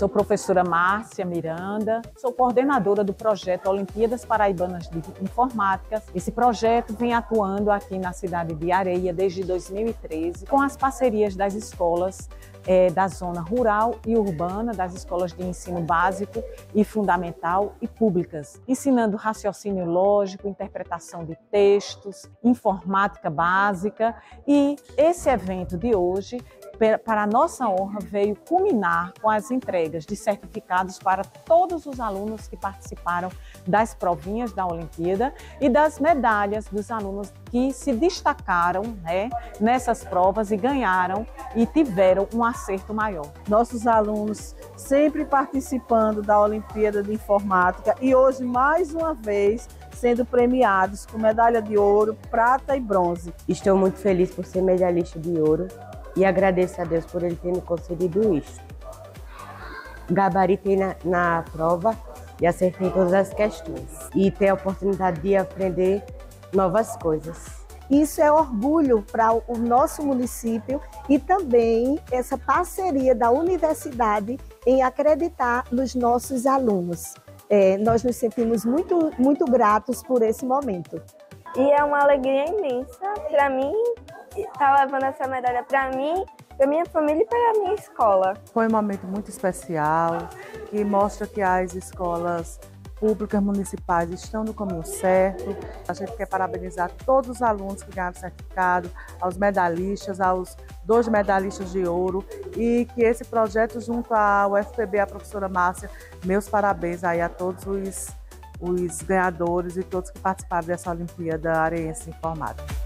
Sou professora Márcia Miranda, sou coordenadora do projeto Olimpíadas Paraibanas de Informática. Esse projeto vem atuando aqui na cidade de Areia desde 2013, com as parcerias das escolas é, da zona rural e urbana, das escolas de ensino básico e fundamental e públicas, ensinando raciocínio lógico, interpretação de textos, informática básica. E esse evento de hoje para a nossa honra, veio culminar com as entregas de certificados para todos os alunos que participaram das provinhas da Olimpíada e das medalhas dos alunos que se destacaram né, nessas provas e ganharam e tiveram um acerto maior. Nossos alunos sempre participando da Olimpíada de Informática e hoje, mais uma vez, sendo premiados com medalha de ouro, prata e bronze. Estou muito feliz por ser medalhista de ouro e agradeço a Deus por Ele ter me concedido isso. Gabaritei na, na prova e acertei todas as questões. E ter a oportunidade de aprender novas coisas. Isso é orgulho para o nosso município e também essa parceria da universidade em acreditar nos nossos alunos. É, nós nos sentimos muito, muito gratos por esse momento. E é uma alegria imensa para mim tá levando essa medalha para mim, para minha família e para minha escola. Foi um momento muito especial que mostra que as escolas públicas municipais estão no caminho certo. A gente quer parabenizar todos os alunos que ganharam certificado, aos medalhistas, aos dois medalhistas de ouro e que esse projeto junto ao FPB, a professora Márcia, meus parabéns aí a todos os, os ganhadores e todos que participaram dessa Olimpíada Areense Informática.